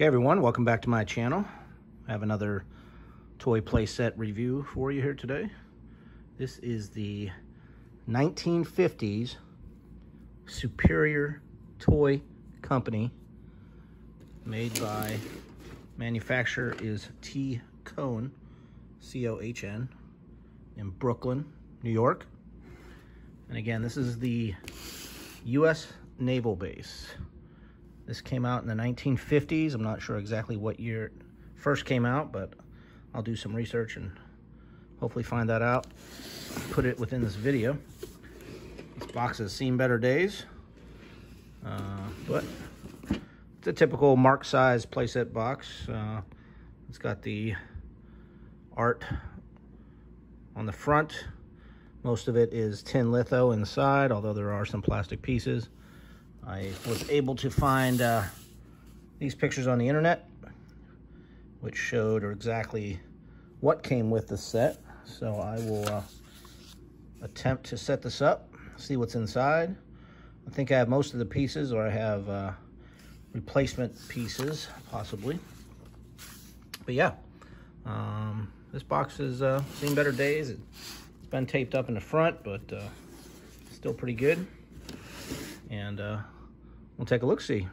Okay, everyone, welcome back to my channel. I have another toy playset review for you here today. This is the 1950s Superior Toy Company made by manufacturer is T Cohn, C-O-H-N, in Brooklyn, New York. And again, this is the U.S. Naval Base. This came out in the 1950s. I'm not sure exactly what year it first came out, but I'll do some research and hopefully find that out. Put it within this video. This box has seen better days, uh, but it's a typical Marx size playset box. Uh, it's got the art on the front. Most of it is tin litho inside, although there are some plastic pieces. I was able to find uh, these pictures on the internet, which showed exactly what came with the set. So I will uh, attempt to set this up, see what's inside. I think I have most of the pieces, or I have uh, replacement pieces, possibly. But yeah, um, this box has uh, seen better days. It's been taped up in the front, but uh, still pretty good and uh, we'll take a look-see.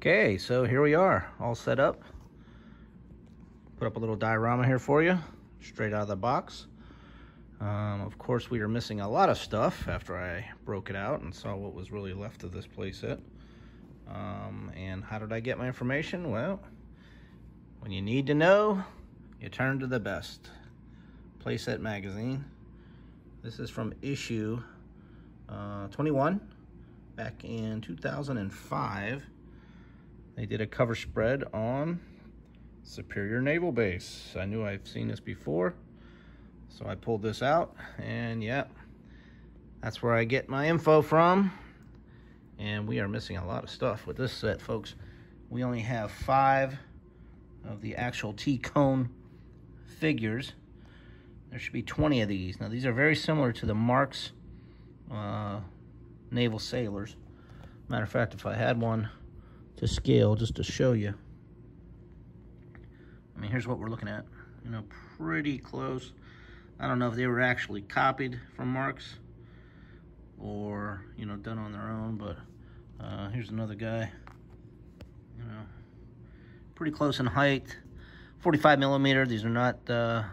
Okay, so here we are, all set up. Put up a little diorama here for you, straight out of the box. Um, of course, we are missing a lot of stuff after I broke it out and saw what was really left of this playset. Um, and how did I get my information? Well, when you need to know, you turn to the best. Playset Magazine. This is from issue uh, 21, back in 2005. They did a cover spread on Superior Naval Base. I knew I've seen this before, so I pulled this out, and yeah, that's where I get my info from. And we are missing a lot of stuff with this set, folks. We only have five of the actual T-Cohn figures. There should be 20 of these. Now, these are very similar to the Marx uh, Naval Sailors. Matter of fact, if I had one to scale just to show you. I mean, here's what we're looking at. You know, pretty close. I don't know if they were actually copied from Marx or, you know, done on their own, but uh, here's another guy. You know, pretty close in height. 45 millimeter. These are not uh,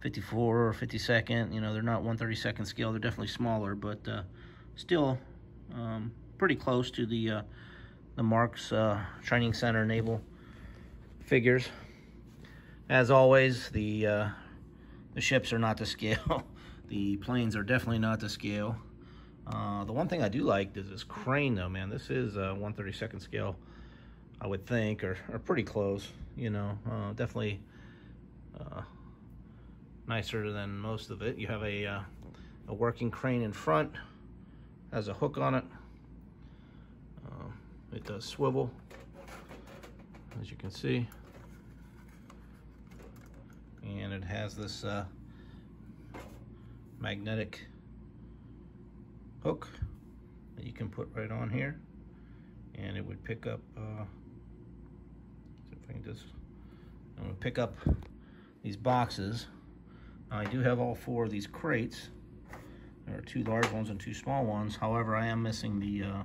54 or 52nd. You know, they're not 132nd scale. They're definitely smaller, but uh, still um, pretty close to the uh, the Marx uh, Training Center naval figures. As always, the uh, the ships are not to scale. the planes are definitely not to scale. Uh, the one thing I do like is this crane, though, man. This is a 132nd scale, I would think, or, or pretty close. You know, uh, definitely uh, nicer than most of it. You have a uh, a working crane in front, has a hook on it. It does swivel, as you can see. And it has this uh, magnetic hook that you can put right on here. And it would pick up, uh, if I can just, I'm gonna pick up these boxes. I do have all four of these crates. There are two large ones and two small ones. However, I am missing the, uh,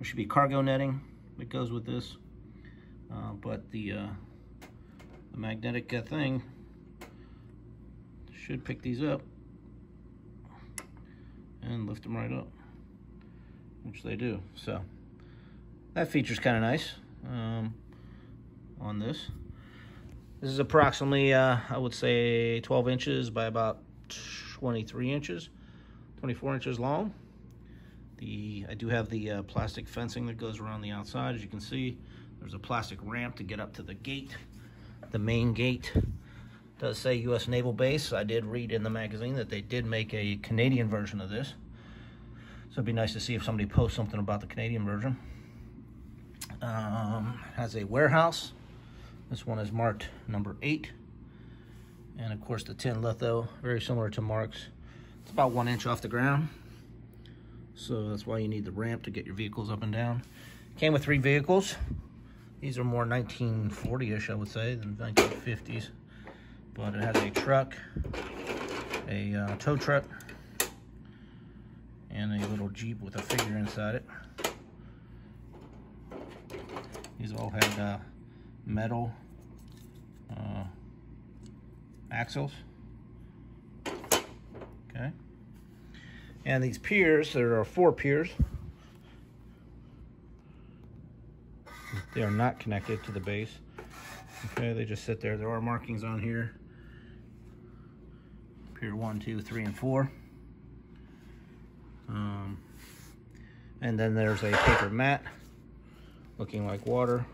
there should be cargo netting that goes with this. Uh, but the, uh, the magnetic uh, thing should pick these up and lift them right up, which they do. So that feature's kind of nice um, on this. This is approximately, uh, I would say, 12 inches by about 23 inches, 24 inches long. The I do have the uh, plastic fencing that goes around the outside. As you can see, there's a plastic ramp to get up to the gate. The main gate does say U.S. Naval Base. I did read in the magazine that they did make a Canadian version of this. So it'd be nice to see if somebody posts something about the Canadian version. Um, has a warehouse. This one is marked number eight. And of course the tin litho, very similar to Marx. It's about one inch off the ground. So that's why you need the ramp to get your vehicles up and down. Came with three vehicles. These are more 1940-ish, I would say, than 1950s but it has a truck, a uh, tow truck, and a little Jeep with a figure inside it. These all had uh, metal uh, axles. Okay. And these piers, there are four piers. They are not connected to the base. Okay, they just sit there. There are markings on here Pier one, two, three, and four. Um, and then there's a paper mat looking like water.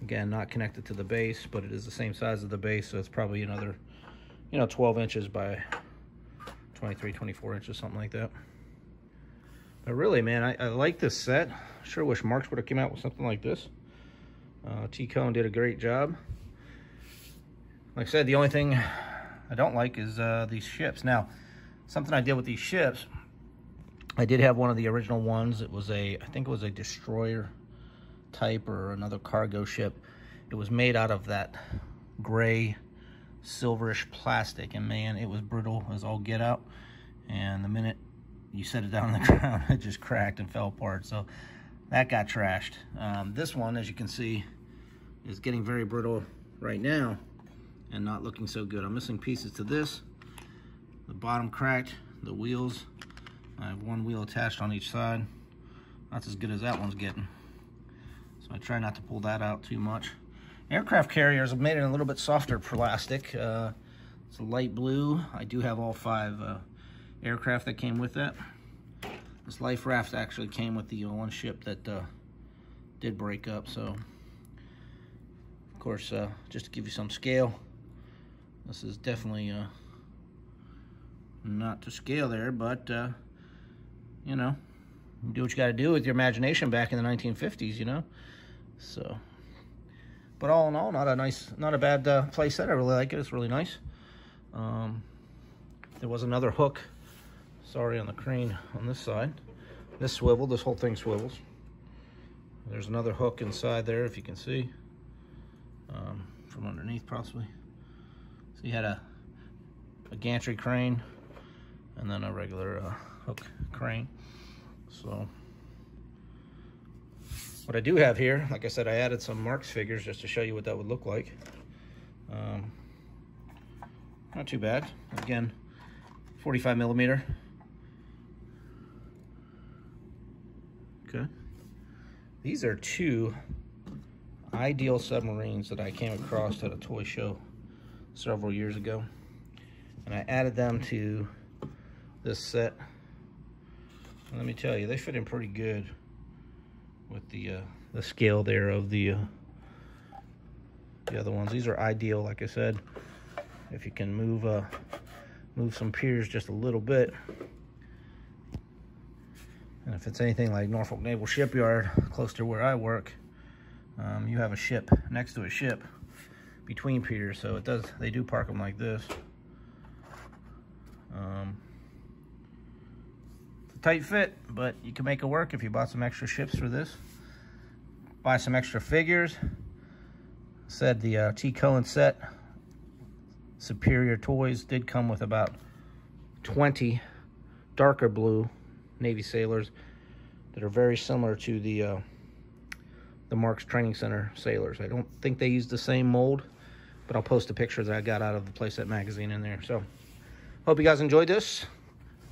Again, not connected to the base, but it is the same size of the base, so it's probably another, you know, 12 inches by 23, 24 inches, something like that. But really, man, I, I like this set. Sure wish Marx would have came out with something like this. Uh, T-Cohn did a great job. Like I said, the only thing I don't like is uh, these ships. Now, something I did with these ships, I did have one of the original ones. It was a, I think it was a destroyer type or another cargo ship. It was made out of that gray silverish plastic and man it was brittle as all get out and the minute you set it down on the ground it just cracked and fell apart so that got trashed um, this one as you can see is getting very brittle right now and not looking so good. I'm missing pieces to this. The bottom cracked, the wheels. I have one wheel attached on each side. That's as good as that one's getting. So I try not to pull that out too much. Aircraft carriers have made it a little bit softer plastic. Uh, it's a light blue. I do have all five uh, aircraft that came with that. This life raft actually came with the one ship that uh, did break up. So, of course, uh, just to give you some scale, this is definitely uh, not to scale there, but, uh, you know, do what you got to do with your imagination back in the 1950s, you know? So, but all in all, not a nice, not a bad uh, play set. I really like it. It's really nice. Um, there was another hook, sorry, on the crane on this side. This swivel, this whole thing swivels. There's another hook inside there, if you can see, um, from underneath possibly. So you had a, a gantry crane and then a regular uh, hook crane. So what I do have here, like I said, I added some Marx figures just to show you what that would look like. Um, not too bad. Again, 45 millimeter. Okay. These are two ideal submarines that I came across at a toy show several years ago. And I added them to this set. Let me tell you, they fit in pretty good with the uh, the scale there of the uh, the other ones. These are ideal, like I said. If you can move uh, move some piers just a little bit. And if it's anything like Norfolk Naval Shipyard, close to where I work, um, you have a ship next to a ship between piers, so it does. They do park them like this. Um, it's a tight fit, but you can make it work if you bought some extra ships for this. Buy some extra figures. Said the uh, T. Cohen set, Superior Toys, did come with about 20 darker blue Navy Sailors that are very similar to the uh, the Marx Training Center Sailors. I don't think they use the same mold, but I'll post a picture that I got out of the Playset magazine in there. So, hope you guys enjoyed this.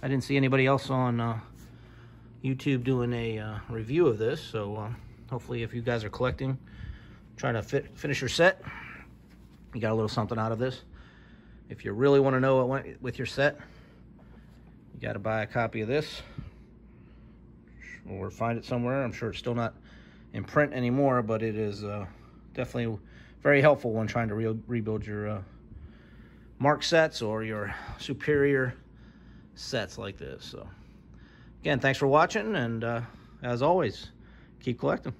I didn't see anybody else on uh, YouTube doing a uh, review of this, so uh, hopefully if you guys are collecting, trying to fit, finish your set, you got a little something out of this. If you really want to know what went with your set, you got to buy a copy of this or find it somewhere. I'm sure it's still not in print anymore, but it is uh, definitely very helpful when trying to re rebuild your uh, Marx sets or your superior sets like this. So again, thanks for watching, and uh, as always, keep collecting.